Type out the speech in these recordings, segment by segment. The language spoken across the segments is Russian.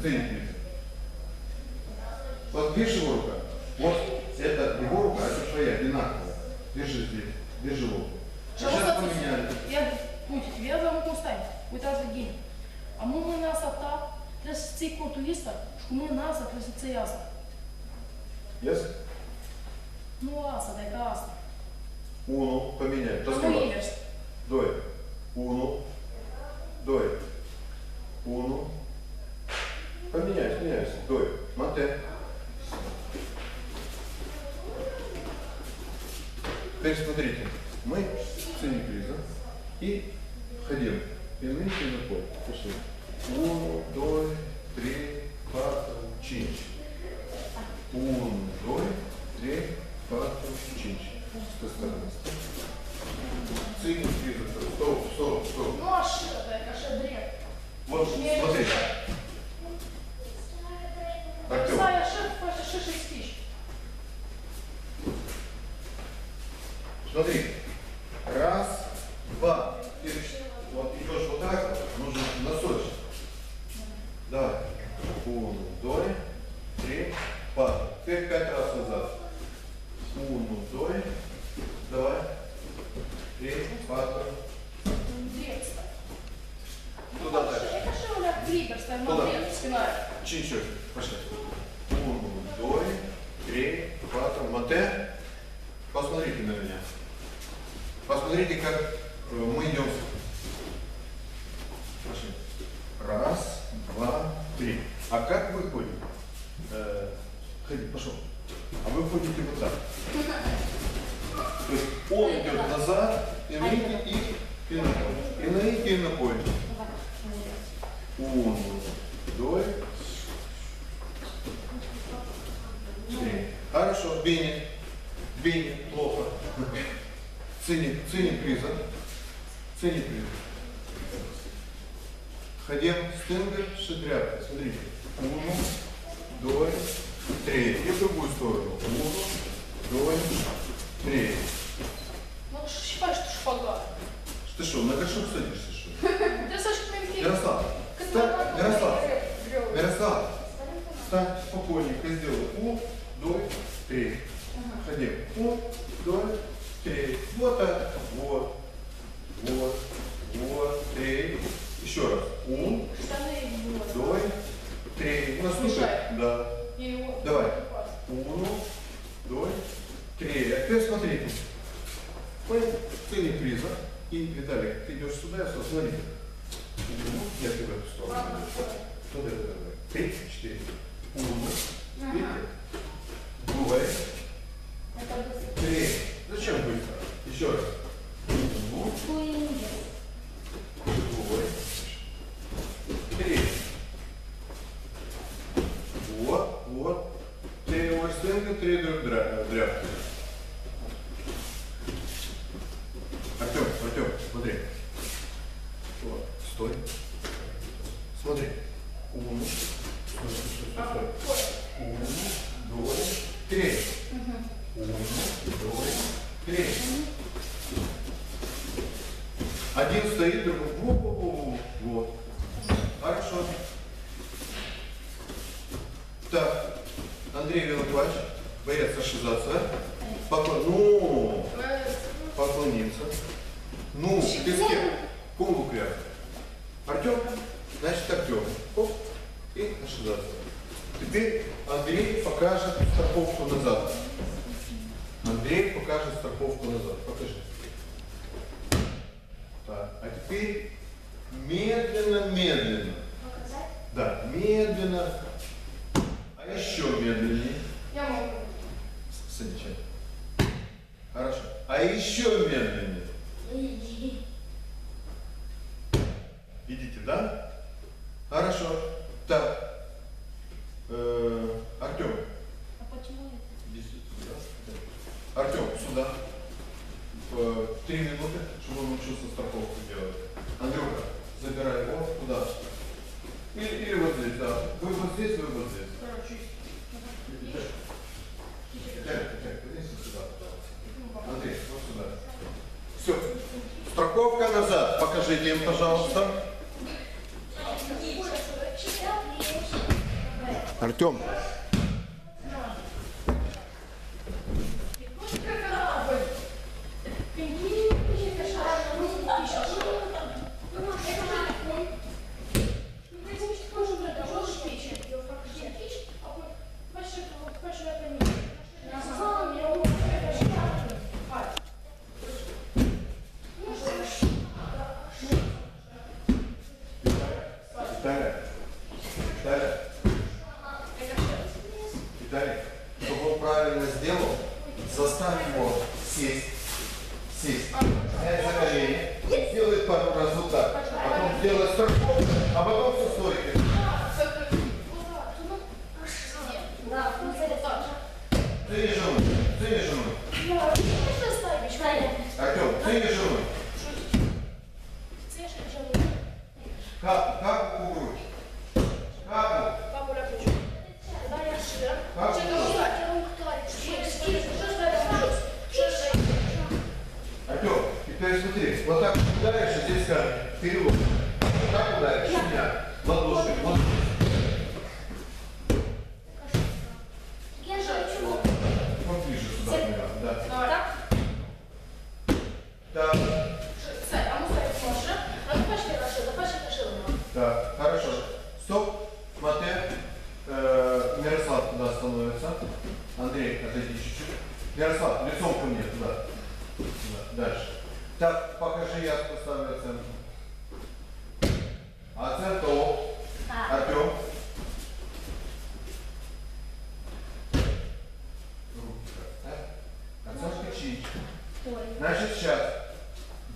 приза. Вот видишь его рука? Вот это его рука, а это твоя, одинаковая. Держи здесь, держи его. Сейчас поменяли. Я, uite, viața nu cum stai. Uitați de ghini. Am mâna asta ta, trebuie să ții cortul ăsta și cu mâna asta trebuie să ții asta. Yes? Nu asta, dar e ca asta. Uno, поменяй. Nu Раскрывай. invers. Дой. Уну. Дой. Уну. Поменяйся, меняйся. Дой. Мате. Теперь смотрите. Мы ценим приза и ходим. И нынче на пол. Пошли. Уну, дой, три, квартал, чинч. Уну, дой, три, квартал, чинч. С той стороны. Приза. Стоп, стоп, стоп. Ca așa drept. Вот, смотри. Артем, Stai așa și spiși. смотри. Раз, два. Ты вот идешь вот так, вот, нужно носочек. Давай. Уну, дой, три, пар. Ты пять раз назад. Уну, дой. Давай. Три, stai. Туда дальше. Așa alea flipper, stai Куда? mai drept, spinare. Чинчик. Пошли. Уну, дой, три, пар. Мате. Посмотрите на меня. Посмотрите, как э, мы идем. Пошли. Раз, два, три. А как вы ходите? Э, ходи, пошел. А вы ходите вот так. То есть он идет назад, и на и, пол. И на и на поле. Уну, дой. Три. Хорошо, Бенни. Бенни, плохо. Цени, цени приза. Цени приза. Ходим, стенгер, шадряпка. Смотрите. Уну, дой, три. И в другую сторону. Уну, дой, три. Și faci tu șpagat. Ты что, на горшок садишься, что ли? Știi cum e Ярослав, встань, Ярослав, Ярослав, встань спокойненько, сделай. У, дой, три. Ходим. У, дой, три. Вот так. Вот. Вот. Вот. Три. Еще раз. У, вот. дой, три. Ну, слушай. Мешает. Да. Давай. Уну, дой, три. А теперь смотрите. Мы цели приза. И, Виталик, ты идешь сюда, я сюда, смотри. Я тебе в эту сторону. Смотри, давай, давай. Три, четыре. Уну, видите? Быстро. три. Зачем быстро? Еще раз. Уну, дой, три. Вот, вот. Три стенка, три друг дра- дряпки. Артем, Артем, смотри. Вот, стой. Смотри. Уну. Стой, стой, стой, стой, стой. Уну, дой, три. Уну, дой, три. Один стоит, другой. Во-во-во-во. Вот. Хорошо. Так, Андрей Велоковач, боец ашизация. Поклон... Ну, поклониться. Ну, ты с кем? Ком лукря? Артем? Значит, Артем. Оп, и ашизация. Теперь Андрей покажет страховку назад. Андрей покажет страховку назад. Покажи. Так, а теперь медленно-медленно. Да, медленно. Еще медленнее. Я могу. Садичай. Хорошо. А еще медленнее. Идите, да? Хорошо. Артем, меняет замерение, делает пару раз вот так, потом делает страховку, а потом все стойкой. Ты не жму, ты не жму. Артем, ты не жму.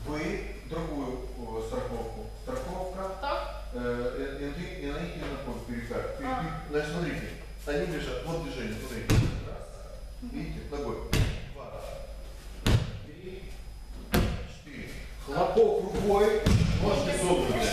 вы другую страховку. Страховка. Так. Э, э и, и, и на них не перекат. А. Значит, смотрите, они лежат. Вот движение, смотрите. Раз. Видите, ногой. Два. Три. Четыре. Хлопок рукой. Можете согнуть.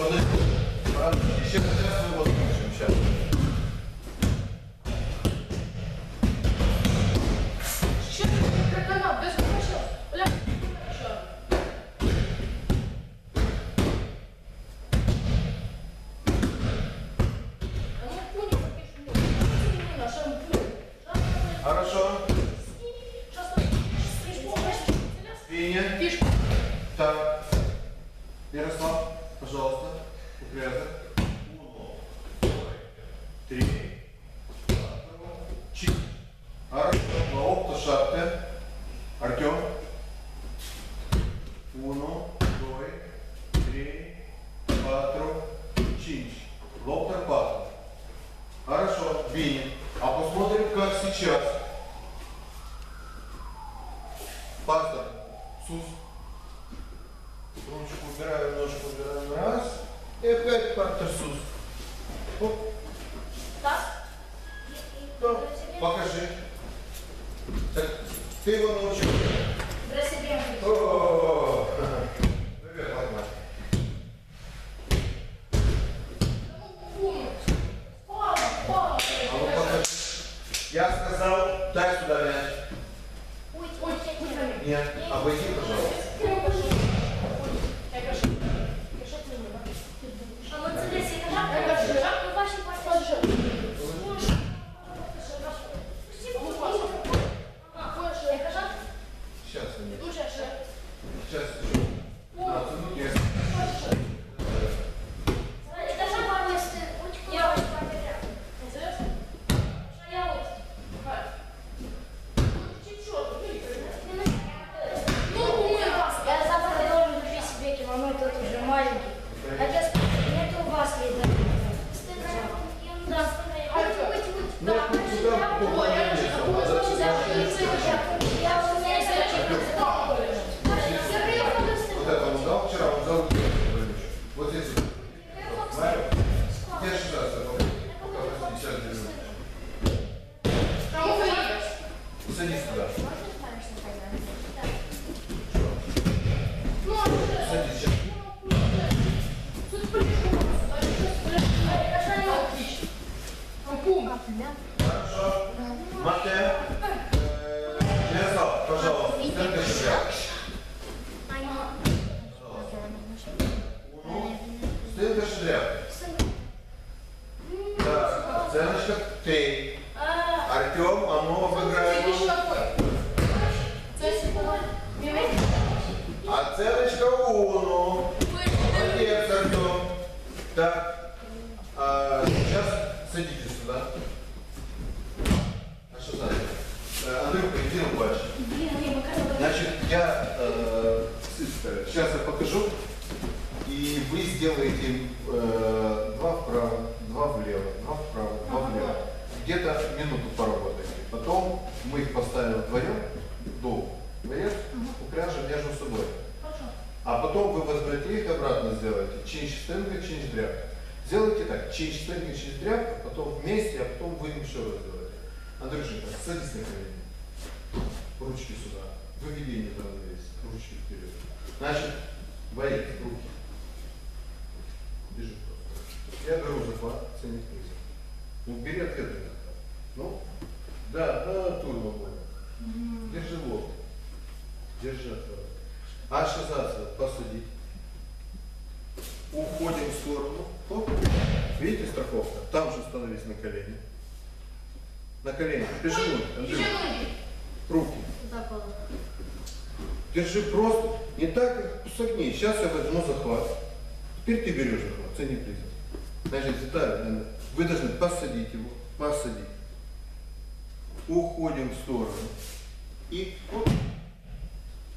Еще хотя бы вот Не, мы как Значит, я э, сейчас я покажу, и вы сделаете э, два вправо, два влево, два вправо, два влево. Где-то минуту поработайте. Потом мы их поставим вдвоем, долго, вдвоем, упряжем между собой. А потом вы возьмете их обратно сделаете. Чинч стенга, чинч дряпка. Сделайте так. Чинч стенга, чинч дряпка, потом вместе, а потом вы еще раз сделаете. Андрюшенька, садись на колени. Ручки сюда. Выведение там есть. Ручки вперед. Значит, боец, руки. Бежи просто. Я беру захват, ценник приза. Ну, бери открытый. Ну, да, да, турбо больно. Держи лоб. Держи отворот. Ашизация, посадить. Уходим в сторону. Оп. Видите страховка? Там же становись на колени. На колени. Еще ноги. Руки. Держи просто. Не так, согни. Сейчас я возьму захват. Теперь ты берешь захват. Цени приза. Значит, Виталий, вы должны посадить его. Посадить. Уходим в сторону. И оп.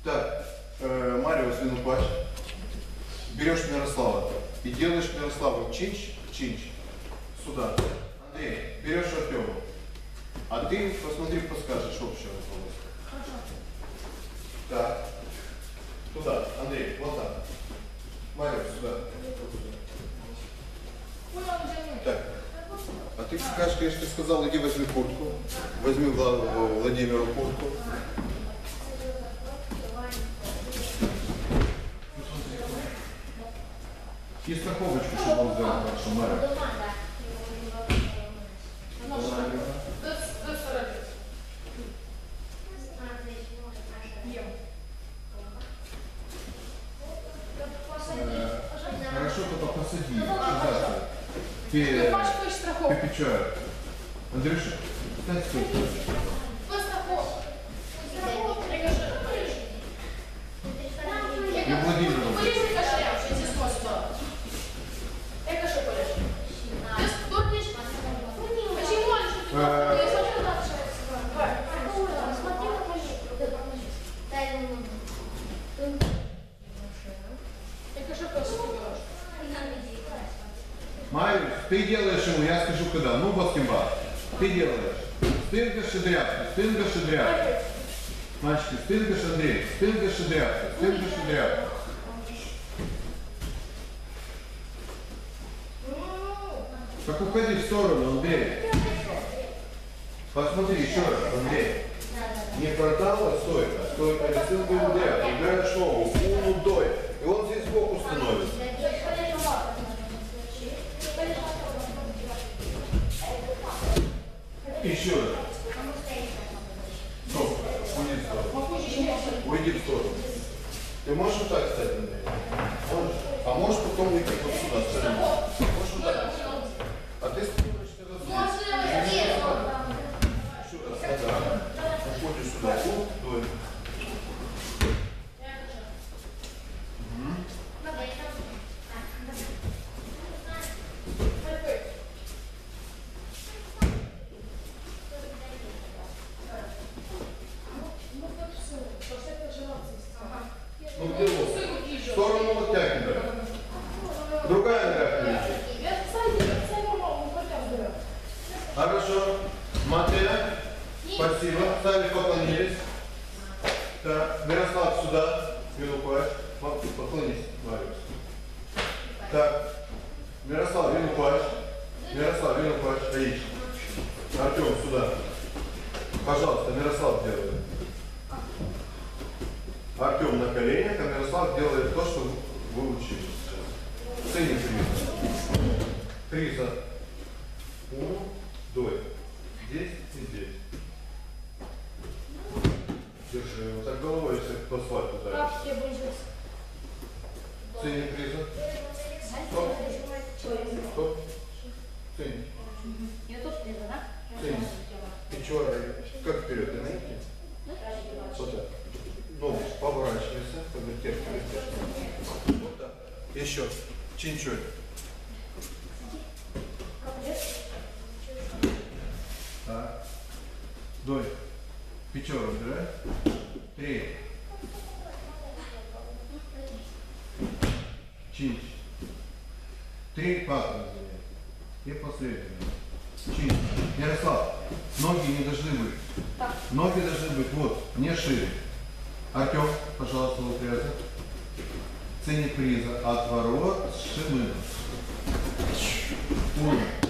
Так, э, Марио Свинупач. Берешь Мирослава и делаешь Мирославу чинч, чинч. Сюда. Андрей, берешь Артема. А ты посмотри, подскажешь общее руководство. Хорошо. Так. Туда, Андрей, вот так. Марио, сюда. Понял, Андрей. Так. А ты скажешь, конечно, ты сказал, иди возьми куртку. Возьми Вла- э, Владимиру куртку. И страховочку, чтобы он сделал хорошо, Марио. Дома, да. Да, да, старайтесь. Ем. Э, Хорошо, только посади. Ты, Ты печаль. Андрюша, стань стой. Ты делаешь ему, я скажу когда. Ну, баскетбол. Ты делаешь. Стынка шедрявка, стынка шедрявка. Мальчики, стынка шедрей, стынка шедрявка, стынка шедрявка. Так уходи в сторону, Андрей. Посмотри еще раз, Андрей. Не портал, а стойка. Стойка или стынка шедрявка. Играешь ногу, уну дой. И он здесь сбоку становится. Еще раз. Стоп. Уйди в сторону. Уйди в сторону. Ты можешь вот так стать, Андрей? Можешь? А можешь потом уйти вот сюда, сторону. 所以说。три, чинч. Три паттерна занятия. И последовательно. Чинч. Ярослав, ноги не должны быть. Так. Ноги должны быть вот, не шире. Артем, пожалуйста, вот это. Ценит приза. Отворот, шины. Ура.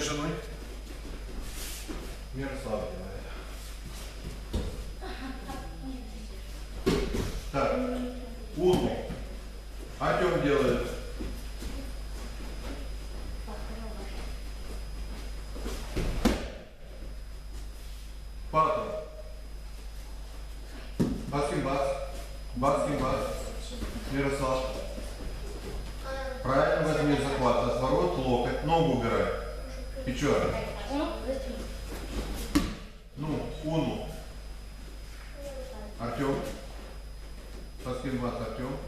женой? Мирославлева. Оно. Артем. Таскин Артем.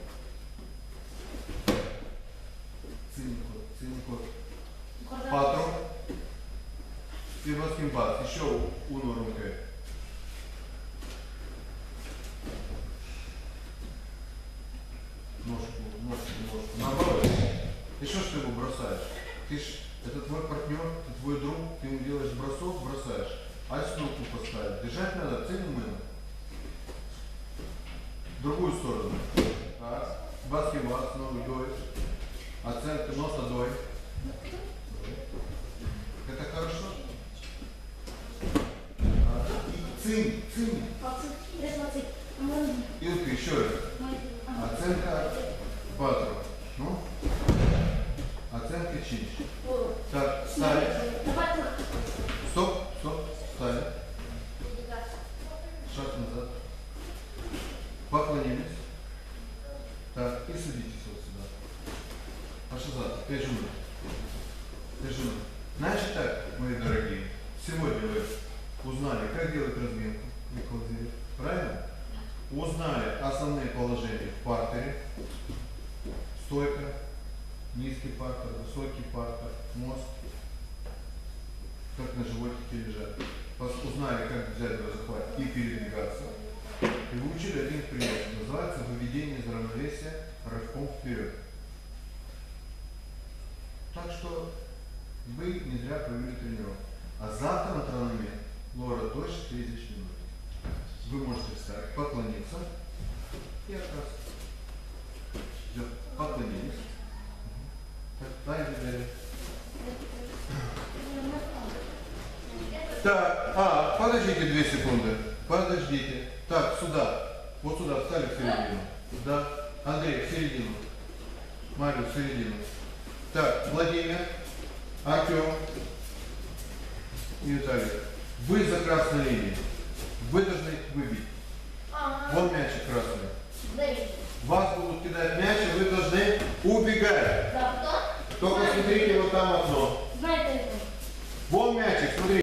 1, 2, оценка носа 2. cadê o transmito? поднялись. Так, а, подождите две секунды. Подождите. Так, сюда. Вот сюда встали в середину. Да. Андрей, в середину. Марию, в середину. Так, Владимир, Артем и Виталий. Вы за красной линией. Вы должны выбить. Ага. Вот мячик красный вас будут кидать мяч, и вы должны убегать. Да, кто? Только смотрите вот там одно. Знаете это. Вон мячик, смотрите.